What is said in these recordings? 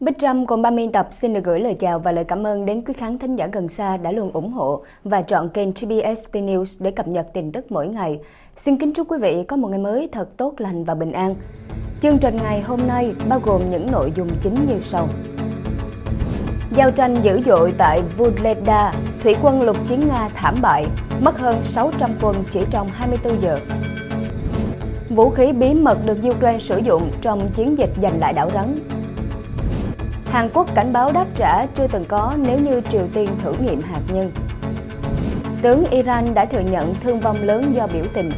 Bích Trâm cùng ban biên tập xin được gửi lời chào và lời cảm ơn đến quý khán thính giả gần xa đã luôn ủng hộ và chọn kênh TBS News để cập nhật tin tức mỗi ngày. Xin kính chúc quý vị có một ngày mới thật tốt lành và bình an. Chương trình ngày hôm nay bao gồm những nội dung chính như sau. Giao tranh dữ dội tại Vuleda, thủy quân lục chiến Nga thảm bại, mất hơn 600 quân chỉ trong 24 giờ. Vũ khí bí mật được Ukraine sử dụng trong chiến dịch giành lại đảo Rắn Hàn Quốc cảnh báo đáp trả chưa từng có nếu như Triều Tiên thử nghiệm hạt nhân. Tướng Iran đã thừa nhận thương vong lớn do biểu tình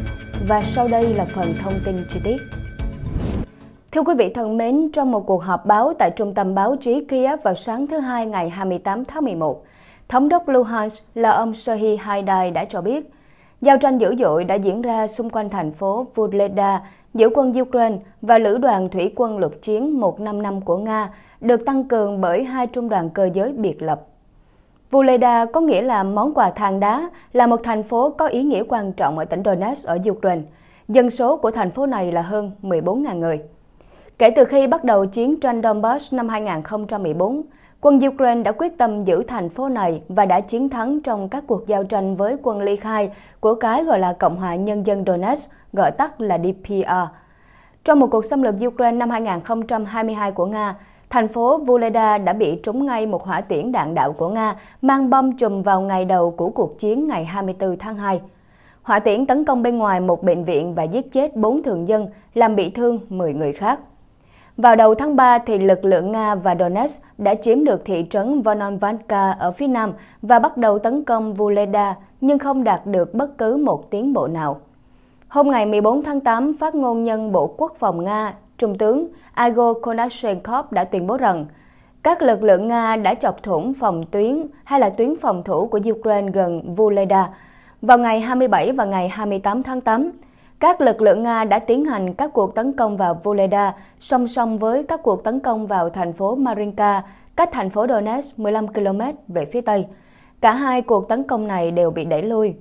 và sau đây là phần thông tin chi tiết. Thưa quý vị thân mến, trong một cuộc họp báo tại Trung tâm Báo chí Kiev vào sáng thứ Hai ngày 28 tháng 11, Thống đốc Luhansk là ông Serhiy Haidai đã cho biết, giao tranh dữ dội đã diễn ra xung quanh thành phố Vugleda giữa quân Ukraine và lữ đoàn thủy quân lục chiến 155 của Nga được tăng cường bởi hai trung đoàn cơ giới biệt lập. Vuleda có nghĩa là món quà than đá, là một thành phố có ý nghĩa quan trọng ở tỉnh Donetsk ở Ukraine. Dân số của thành phố này là hơn 14.000 người. Kể từ khi bắt đầu chiến tranh Donbass năm 2014, quân Ukraine đã quyết tâm giữ thành phố này và đã chiến thắng trong các cuộc giao tranh với quân ly khai của cái gọi là Cộng hòa Nhân dân Donetsk, gọi tắt là DPR. Trong một cuộc xâm lược Ukraine năm 2022 của Nga, thành phố Vuleda đã bị trúng ngay một hỏa tiễn đạn đạo của Nga mang bom chùm vào ngày đầu của cuộc chiến ngày 24 tháng 2. Hỏa tiễn tấn công bên ngoài một bệnh viện và giết chết 4 thường dân, làm bị thương 10 người khác. Vào đầu tháng 3, thì lực lượng Nga và Donetsk đã chiếm được thị trấn Vonovanka ở phía nam và bắt đầu tấn công Vuleda, nhưng không đạt được bất cứ một tiến bộ nào. Hôm ngày 14 tháng 8, phát ngôn nhân Bộ Quốc phòng Nga Trung tướng Igor Konashenkov đã tuyên bố rằng các lực lượng Nga đã chọc thủng phòng tuyến hay là tuyến phòng thủ của Ukraine gần Vuleda. Vào ngày 27 và ngày 28 tháng 8, các lực lượng Nga đã tiến hành các cuộc tấn công vào Vuleda song song với các cuộc tấn công vào thành phố Marinka, cách thành phố Donetsk 15 km về phía Tây. Cả hai cuộc tấn công này đều bị đẩy lui.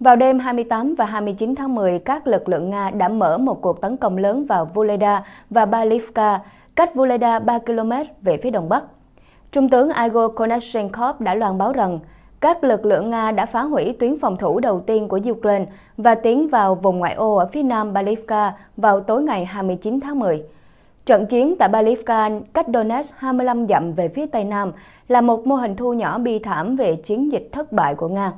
Vào đêm 28 và 29 tháng 10, các lực lượng Nga đã mở một cuộc tấn công lớn vào Vuleda và Balivka, cách Vuleda 3 km về phía đông bắc. Trung tướng Igor Konashenkov đã loan báo rằng các lực lượng Nga đã phá hủy tuyến phòng thủ đầu tiên của Ukraine và tiến vào vùng ngoại ô ở phía nam Balivka vào tối ngày 29 tháng 10. Trận chiến tại Balivka, cách Donetsk 25 dặm về phía tây nam, là một mô hình thu nhỏ bi thảm về chiến dịch thất bại của Nga.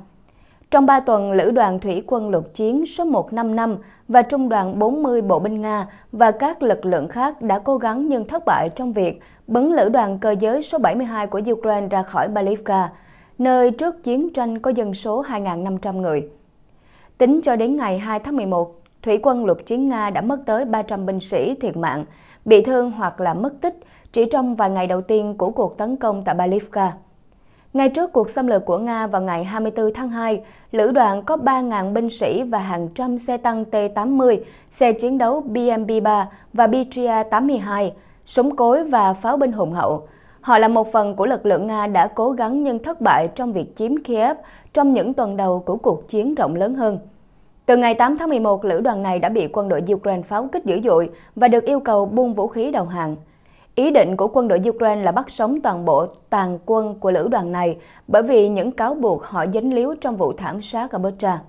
Trong 3 tuần, Lữ đoàn Thủy quân lục chiến số 155 và Trung đoàn 40 Bộ binh Nga và các lực lượng khác đã cố gắng nhưng thất bại trong việc bấn Lữ đoàn cơ giới số 72 của Ukraine ra khỏi Balivka, nơi trước chiến tranh có dân số 2.500 người. Tính cho đến ngày 2 tháng 11, Thủy quân lục chiến Nga đã mất tới 300 binh sĩ thiệt mạng, bị thương hoặc là mất tích chỉ trong vài ngày đầu tiên của cuộc tấn công tại Balivka. Ngay trước cuộc xâm lược của Nga vào ngày 24 tháng 2, lữ đoàn có 3.000 binh sĩ và hàng trăm xe tăng T-80, xe chiến đấu BMP-3 và Pitria-82, súng cối và pháo binh hùng hậu. Họ là một phần của lực lượng Nga đã cố gắng nhưng thất bại trong việc chiếm Kiev trong những tuần đầu của cuộc chiến rộng lớn hơn. Từ ngày 8 tháng 11, lữ đoàn này đã bị quân đội Ukraine pháo kích dữ dội và được yêu cầu buông vũ khí đầu hàng. Ý định của quân đội Ukraine là bắt sống toàn bộ tàn quân của lữ đoàn này bởi vì những cáo buộc họ dính líu trong vụ thảm sát ở Bucha.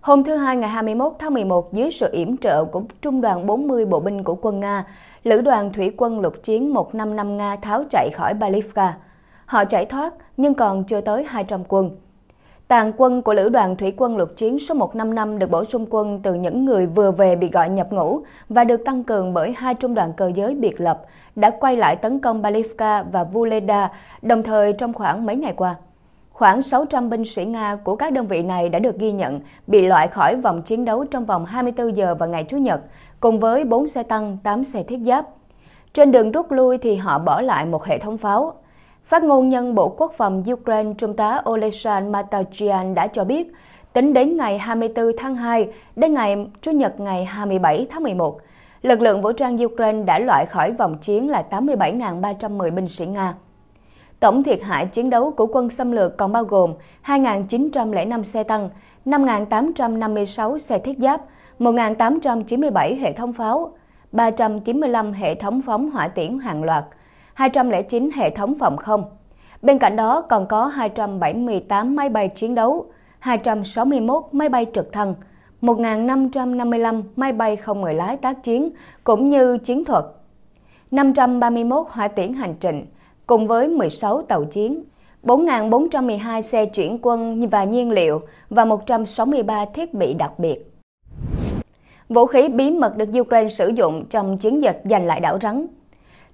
Hôm thứ Hai ngày 21 tháng 11, dưới sự yểm trợ của Trung đoàn 40 bộ binh của quân Nga, lữ đoàn thủy quân lục chiến 155 Nga tháo chạy khỏi Balivka. Họ chạy thoát nhưng còn chưa tới 200 quân. Tàn quân của Lữ đoàn Thủy quân lục chiến số 155 được bổ sung quân từ những người vừa về bị gọi nhập ngũ và được tăng cường bởi hai trung đoàn cơ giới biệt lập, đã quay lại tấn công Balivka và Vuleda, đồng thời trong khoảng mấy ngày qua. Khoảng 600 binh sĩ Nga của các đơn vị này đã được ghi nhận bị loại khỏi vòng chiến đấu trong vòng 24 giờ vào ngày Chủ nhật, cùng với 4 xe tăng, 8 xe thiết giáp. Trên đường rút lui thì họ bỏ lại một hệ thống pháo, Phát ngôn nhân Bộ Quốc phòng Ukraine Trung tá Oleksandr Matachian đã cho biết, tính đến ngày 24 tháng 2 đến ngày Chủ nhật ngày 27 tháng 11, lực lượng vũ trang Ukraine đã loại khỏi vòng chiến là 87.310 binh sĩ Nga. Tổng thiệt hại chiến đấu của quân xâm lược còn bao gồm 2.905 xe tăng, 5.856 xe thiết giáp, 1.897 hệ thống pháo, 395 hệ thống phóng hỏa tiễn hàng loạt, 209 hệ thống phòng không. Bên cạnh đó còn có 278 máy bay chiến đấu, 261 máy bay trực thăng, 1.555 máy bay không người lái tác chiến cũng như chiến thuật, 531 hỏa tiễn hành trình cùng với 16 tàu chiến, 4.412 xe chuyển quân và nhiên liệu và 163 thiết bị đặc biệt. Vũ khí bí mật được Ukraine sử dụng trong chiến dịch giành lại đảo Rắn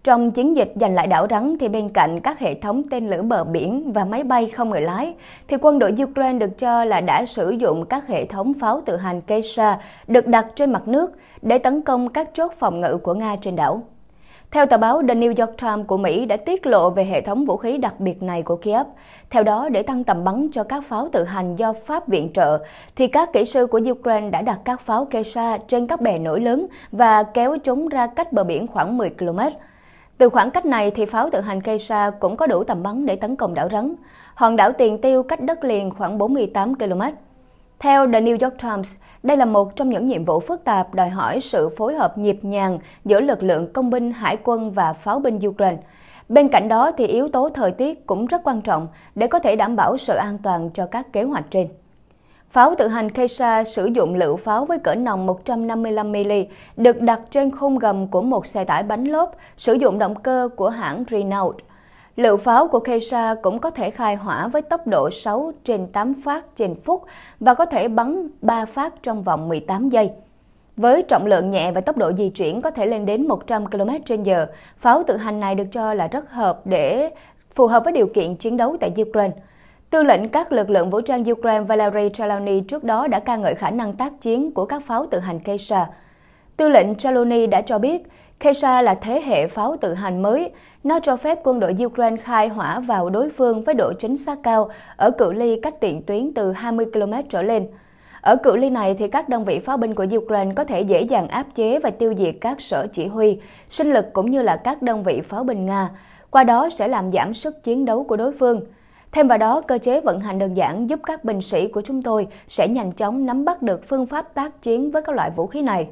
trong chiến dịch giành lại đảo Rắn thì bên cạnh các hệ thống tên lửa bờ biển và máy bay không người lái, thì quân đội Ukraine được cho là đã sử dụng các hệ thống pháo tự hành Kesa được đặt trên mặt nước để tấn công các chốt phòng ngự của Nga trên đảo. Theo tờ báo The New York Times của Mỹ đã tiết lộ về hệ thống vũ khí đặc biệt này của Kiev. Theo đó, để tăng tầm bắn cho các pháo tự hành do Pháp viện trợ, thì các kỹ sư của Ukraine đã đặt các pháo Kesha trên các bè nổi lớn và kéo chúng ra cách bờ biển khoảng 10 km. Từ khoảng cách này thì pháo tự hành cây sa cũng có đủ tầm bắn để tấn công đảo Rắn. Hòn đảo Tiền Tiêu cách đất liền khoảng 48 km. Theo The New York Times, đây là một trong những nhiệm vụ phức tạp đòi hỏi sự phối hợp nhịp nhàng giữa lực lượng công binh, hải quân và pháo binh Ukraine. Bên cạnh đó thì yếu tố thời tiết cũng rất quan trọng để có thể đảm bảo sự an toàn cho các kế hoạch trên. Pháo tự hành Keisa sử dụng lựu pháo với cỡ nòng 155mm được đặt trên khung gầm của một xe tải bánh lốp sử dụng động cơ của hãng Renault. Lựu pháo của Keisa cũng có thể khai hỏa với tốc độ 6 trên 8 phát trên phút và có thể bắn 3 phát trong vòng 18 giây. Với trọng lượng nhẹ và tốc độ di chuyển có thể lên đến 100 km/h, pháo tự hành này được cho là rất hợp để phù hợp với điều kiện chiến đấu tại Ukraine. Tư lệnh các lực lượng vũ trang Ukraine Valery Chalony trước đó đã ca ngợi khả năng tác chiến của các pháo tự hành Keisa. Tư lệnh Chalony đã cho biết Keisa là thế hệ pháo tự hành mới. Nó cho phép quân đội Ukraine khai hỏa vào đối phương với độ chính xác cao ở cự ly cách tiền tuyến từ 20 km trở lên. Ở cự ly này thì các đơn vị pháo binh của Ukraine có thể dễ dàng áp chế và tiêu diệt các sở chỉ huy, sinh lực cũng như là các đơn vị pháo binh Nga. Qua đó sẽ làm giảm sức chiến đấu của đối phương. Thêm vào đó, cơ chế vận hành đơn giản giúp các binh sĩ của chúng tôi sẽ nhanh chóng nắm bắt được phương pháp tác chiến với các loại vũ khí này.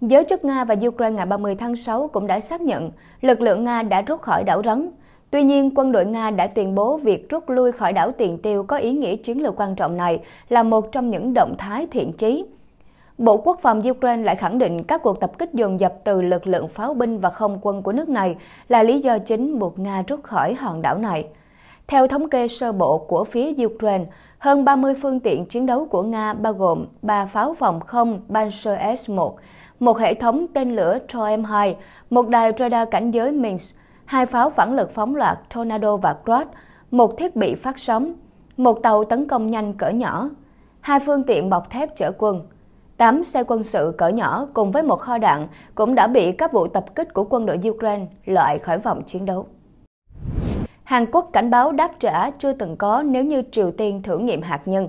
Giới chức Nga và Ukraine ngày 30 tháng 6 cũng đã xác nhận lực lượng Nga đã rút khỏi đảo Rắn. Tuy nhiên, quân đội Nga đã tuyên bố việc rút lui khỏi đảo Tiền Tiêu có ý nghĩa chiến lược quan trọng này là một trong những động thái thiện chí. Bộ Quốc phòng Ukraine lại khẳng định các cuộc tập kích dồn dập từ lực lượng pháo binh và không quân của nước này là lý do chính buộc Nga rút khỏi hòn đảo này. Theo thống kê sơ bộ của phía Ukraine, hơn 30 phương tiện chiến đấu của Nga bao gồm 3 pháo phòng không Panzer S-1, một hệ thống tên lửa Troem-2, một đài radar cảnh giới Minsk, hai pháo phản lực phóng loạt Tornado và Grad, một thiết bị phát sóng, một tàu tấn công nhanh cỡ nhỏ, hai phương tiện bọc thép chở quân, 8 xe quân sự cỡ nhỏ cùng với một kho đạn cũng đã bị các vụ tập kích của quân đội Ukraine loại khỏi vòng chiến đấu. Hàn Quốc cảnh báo đáp trả chưa từng có nếu như Triều Tiên thử nghiệm hạt nhân.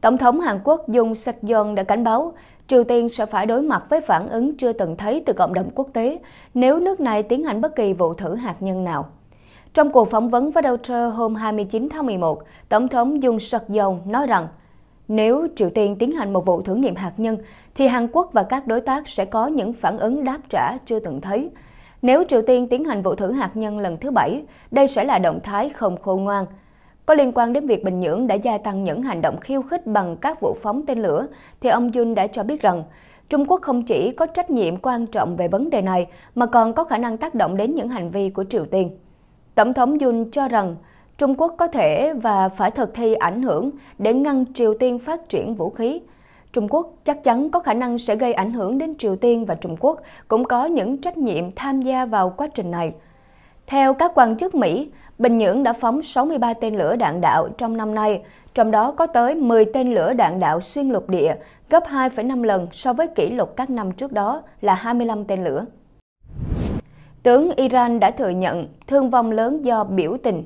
Tổng thống Hàn Quốc Yoon suk yeol đã cảnh báo Triều Tiên sẽ phải đối mặt với phản ứng chưa từng thấy từ cộng đồng quốc tế nếu nước này tiến hành bất kỳ vụ thử hạt nhân nào. Trong cuộc phỏng vấn với Reuters hôm 29 tháng 11, Tổng thống Yoon suk yeol nói rằng nếu Triều Tiên tiến hành một vụ thử nghiệm hạt nhân, thì Hàn Quốc và các đối tác sẽ có những phản ứng đáp trả chưa từng thấy, nếu Triều Tiên tiến hành vụ thử hạt nhân lần thứ bảy, đây sẽ là động thái không khôn ngoan. Có liên quan đến việc Bình Nhưỡng đã gia tăng những hành động khiêu khích bằng các vụ phóng tên lửa, thì ông Yun đã cho biết rằng Trung Quốc không chỉ có trách nhiệm quan trọng về vấn đề này mà còn có khả năng tác động đến những hành vi của Triều Tiên. Tổng thống Yun cho rằng Trung Quốc có thể và phải thực thi ảnh hưởng để ngăn Triều Tiên phát triển vũ khí, Trung Quốc chắc chắn có khả năng sẽ gây ảnh hưởng đến Triều Tiên và Trung Quốc cũng có những trách nhiệm tham gia vào quá trình này. Theo các quan chức Mỹ, Bình Nhưỡng đã phóng 63 tên lửa đạn đạo trong năm nay, trong đó có tới 10 tên lửa đạn đạo xuyên lục địa, gấp 2,5 lần so với kỷ lục các năm trước đó là 25 tên lửa. Tướng Iran đã thừa nhận thương vong lớn do biểu tình.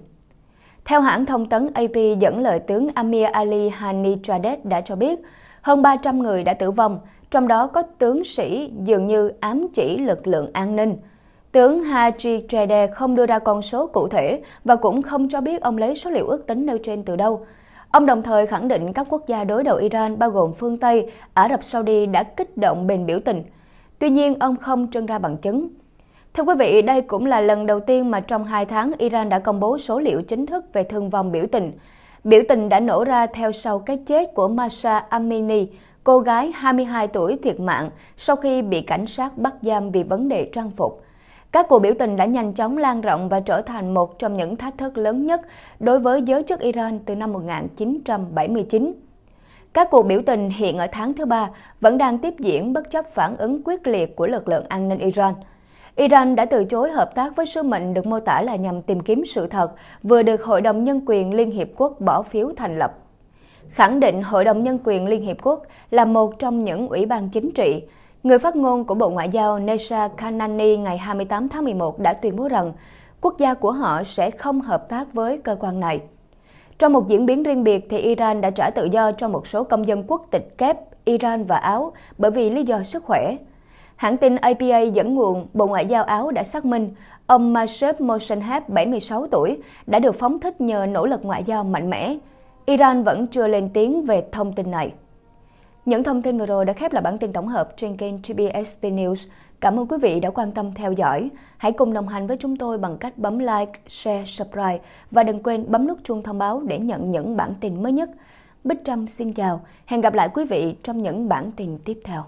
Theo hãng thông tấn AP dẫn lời tướng Amir Ali Hanijadeh đã cho biết, hơn 300 người đã tử vong, trong đó có tướng sĩ dường như ám chỉ lực lượng an ninh. Tướng Haji Trede không đưa ra con số cụ thể và cũng không cho biết ông lấy số liệu ước tính nêu trên từ đâu. Ông đồng thời khẳng định các quốc gia đối đầu Iran bao gồm phương Tây, Ả Rập Saudi đã kích động bền biểu tình. Tuy nhiên, ông không trưng ra bằng chứng. Thưa quý vị, đây cũng là lần đầu tiên mà trong hai tháng Iran đã công bố số liệu chính thức về thương vong biểu tình. Biểu tình đã nổ ra theo sau cái chết của Masha Amini, cô gái 22 tuổi thiệt mạng sau khi bị cảnh sát bắt giam vì vấn đề trang phục. Các cuộc biểu tình đã nhanh chóng lan rộng và trở thành một trong những thách thức lớn nhất đối với giới chức Iran từ năm 1979. Các cuộc biểu tình hiện ở tháng thứ ba vẫn đang tiếp diễn bất chấp phản ứng quyết liệt của lực lượng an ninh Iran. Iran đã từ chối hợp tác với sứ mệnh được mô tả là nhằm tìm kiếm sự thật, vừa được Hội đồng Nhân quyền Liên Hiệp Quốc bỏ phiếu thành lập. Khẳng định Hội đồng Nhân quyền Liên Hiệp Quốc là một trong những ủy ban chính trị, người phát ngôn của Bộ Ngoại giao Nesha Kanani ngày 28 tháng 11 đã tuyên bố rằng quốc gia của họ sẽ không hợp tác với cơ quan này. Trong một diễn biến riêng biệt, thì Iran đã trả tự do cho một số công dân quốc tịch kép Iran và Áo bởi vì lý do sức khỏe. Hãng tin APA dẫn nguồn Bộ Ngoại giao Áo đã xác minh ông Mashev Moshenhab, 76 tuổi, đã được phóng thích nhờ nỗ lực ngoại giao mạnh mẽ. Iran vẫn chưa lên tiếng về thông tin này. Những thông tin vừa rồi đã khép lại bản tin tổng hợp trên kênh TBST News. Cảm ơn quý vị đã quan tâm theo dõi. Hãy cùng đồng hành với chúng tôi bằng cách bấm like, share, subscribe và đừng quên bấm nút chuông thông báo để nhận những bản tin mới nhất. Bích Trâm xin chào, hẹn gặp lại quý vị trong những bản tin tiếp theo.